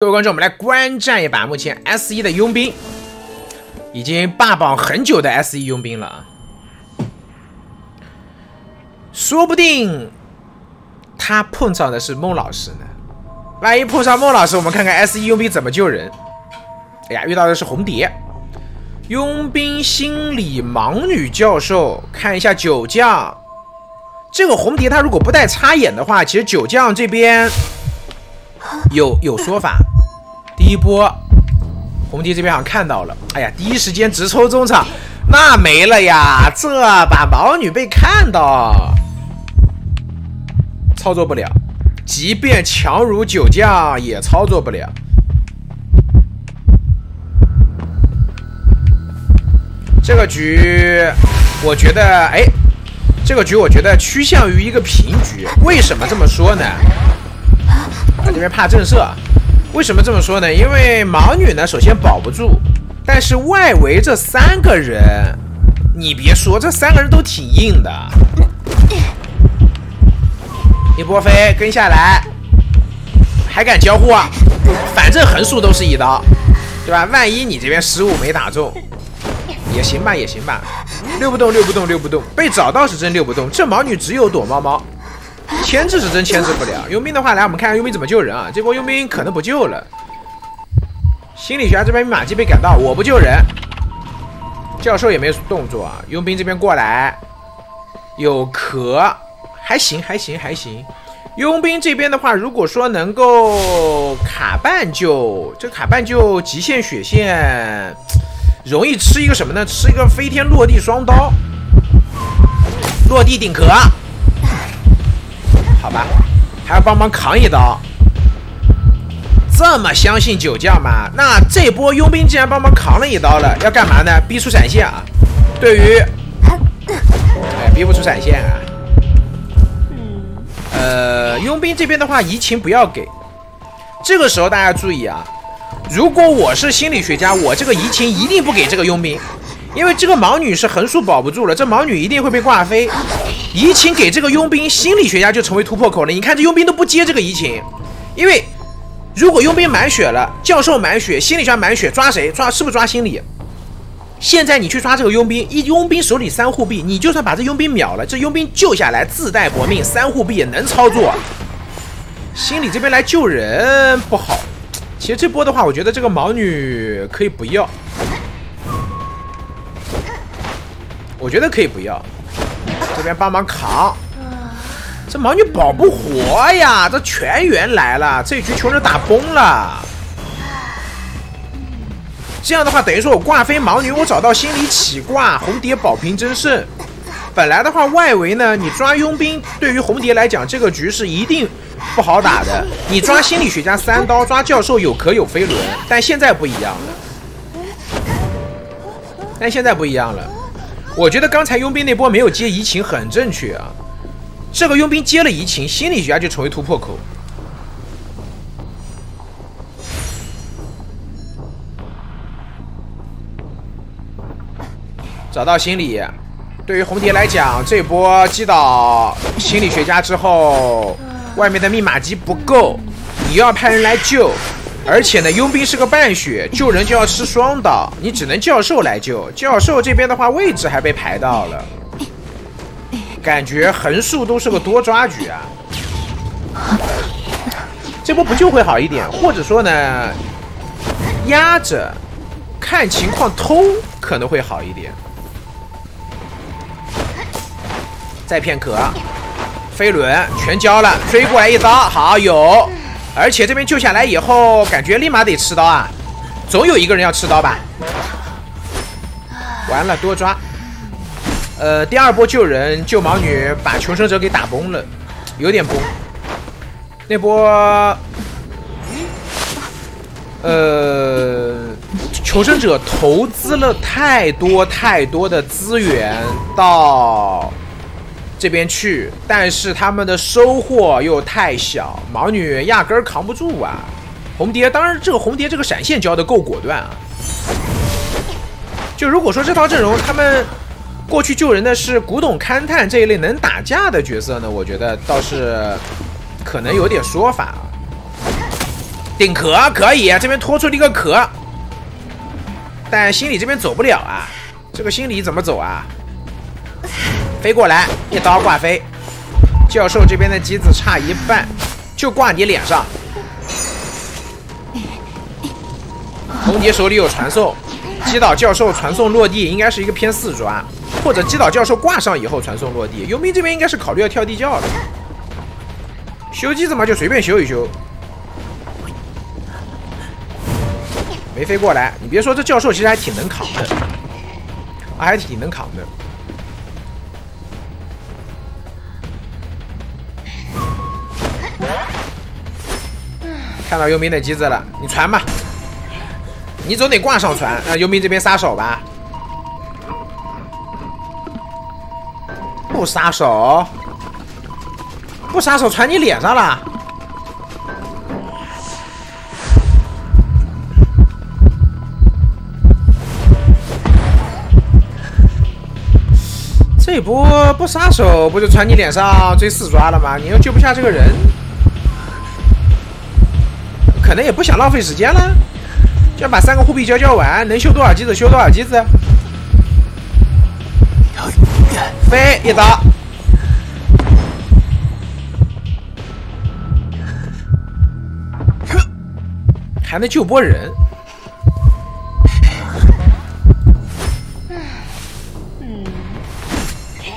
各位观众，我们来观战一把目前 S1 的佣兵，已经霸榜很久的 S1 佣兵了啊，说不定他碰上的是孟老师呢。万一碰上孟老师，我们看看 S1 佣兵怎么救人。哎呀，遇到的是红蝶，佣兵心理盲女教授，看一下九将。这个红蝶他如果不带插眼的话，其实九将这边。有有说法，第一波红蝶这边好像看到了，哎呀，第一时间直抽中场，那没了呀，这把毛女被看到，操作不了，即便强如九将也操作不了。这个局，我觉得，哎，这个局我觉得趋向于一个平局，为什么这么说呢？他这边怕震慑，为什么这么说呢？因为盲女呢，首先保不住，但是外围这三个人，你别说，这三个人都挺硬的。一波飞跟下来，还敢交互？啊？反正横竖都是一刀，对吧？万一你这边失误没打中，也行吧，也行吧。溜不动，溜不动，溜不动。被找到是真溜不动。这盲女只有躲猫猫。牵制是真牵制不了，佣兵的话来，我们看看佣兵怎么救人啊！这波佣兵可能不救了。心理学家这边密码机被赶到，我不救人。教授也没动作啊。佣兵这边过来，有壳，还行还行还行。佣兵这边的话，如果说能够卡半救，这卡半救极限血线，容易吃一个什么呢？吃一个飞天落地双刀，落地顶壳。好吧，还要帮忙扛一刀，这么相信酒将吗？那这波佣兵既然帮忙扛了一刀了，要干嘛呢？逼出闪现啊！对于，哎，逼不出闪现啊。呃，佣兵这边的话，移情不要给。这个时候大家注意啊，如果我是心理学家，我这个移情一定不给这个佣兵。因为这个盲女是横竖保不住了，这盲女一定会被挂飞。移情给这个佣兵，心理学家就成为突破口了。你看这佣兵都不接这个移情，因为如果佣兵满血了，教授满血，心理学家满血，抓谁抓？是不是抓心理？现在你去抓这个佣兵，一佣兵手里三护臂，你就算把这佣兵秒了，这佣兵救下来自带搏命，三护臂也能操作。心理这边来救人不好，其实这波的话，我觉得这个盲女可以不要。我觉得可以不要，这边帮忙扛。这盲女保不活呀！这全员来了，这局求生打崩了。这样的话，等于说我挂飞盲女，我找到心理起挂，红蝶保平争胜。本来的话，外围呢，你抓佣兵，对于红蝶来讲，这个局是一定不好打的。你抓心理学家三刀，抓教授有壳有飞轮，但现在不一样了。但现在不一样了。我觉得刚才佣兵那波没有接移情很正确啊，这个佣兵接了移情，心理学家就成为突破口。找到心理，对于红蝶来讲，这波击倒心理学家之后，外面的密码机不够，你要派人来救。而且呢，佣兵是个半血，救人就要吃双刀，你只能教授来救。教授这边的话，位置还被排到了，感觉横竖都是个多抓局啊。这波不救会好一点，或者说呢，压着看情况偷可能会好一点。再片刻，飞轮全交了，追过来一刀，好有。而且这边救下来以后，感觉立马得吃刀啊！总有一个人要吃刀吧？完了，多抓。呃，第二波救人救盲女，把求生者给打崩了，有点崩。那波，呃，求生者投资了太多太多的资源到。这边去，但是他们的收获又太小，盲女压根儿扛不住啊！红蝶，当然这个红蝶这个闪现交的够果断啊！就如果说这套阵容，他们过去救人的是古董勘探这一类能打架的角色呢，我觉得倒是可能有点说法啊。顶壳可以，这边拖出了一个壳，但心理这边走不了啊，这个心理怎么走啊？飞过来，一刀挂飞。教授这边的机子差一半，就挂你脸上。红蝶手里有传送，击倒教授传送落地，应该是一个偏四抓，或者击倒教授挂上以后传送落地。佣兵这边应该是考虑要跳地窖的，修机子嘛就随便修一修。没飞过来，你别说这教授其实还挺能扛的，还挺能扛的。看到佣兵的机子了，你传吧，你总得挂上传。那佣兵这边撒手吧，不撒手，不撒手，传你脸上了。这波不撒手，不就传你脸上追四抓了吗？你又救不下这个人。可能也不想浪费时间了，就把三个护臂交交完，能修多少机子修多少机子。飞一刀，还能救波人。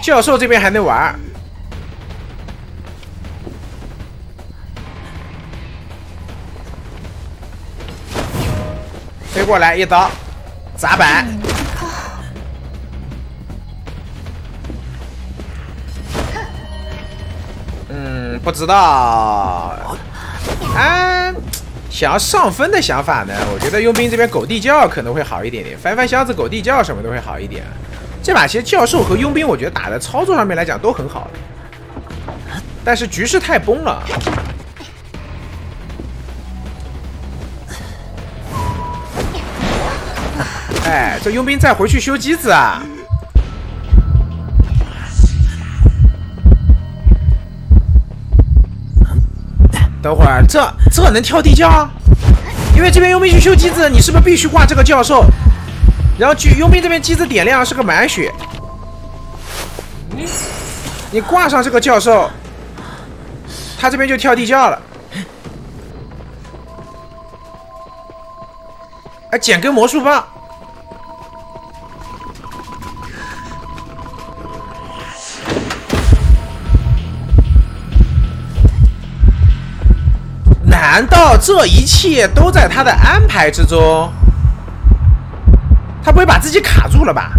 教授这边还能玩。飞过来一刀，砸板。嗯，不知道。啊，想要上分的想法呢？我觉得佣兵这边狗地窖可能会好一点点，翻翻箱子、狗地窖什么都会好一点。这把其实教授和佣兵，我觉得打的操作上面来讲都很好，但是局势太崩了。哎，这佣兵再回去修机子啊！等会儿，这这能跳地窖？因为这边佣兵去修机子，你是不是必须挂这个教授？然后去佣兵这边机子点亮是个满血，你挂上这个教授，他这边就跳地窖了。哎，捡根魔术棒。难道这一切都在他的安排之中？他不会把自己卡住了吧？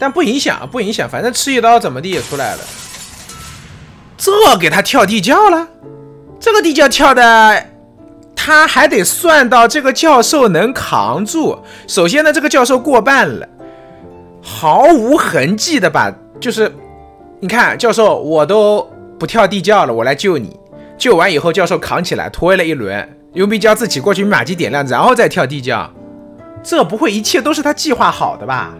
但不影响，不影响，反正吃一刀怎么地也出来了。这给他跳地窖了。这个地窖跳的，他还得算到这个教授能扛住。首先呢，这个教授过半了，毫无痕迹的把，就是你看，教授我都不跳地窖了，我来救你。救完以后，教授扛起来拖了一轮，佣兵交自己过去密码机点亮，然后再跳地窖。这不会一切都是他计划好的吧？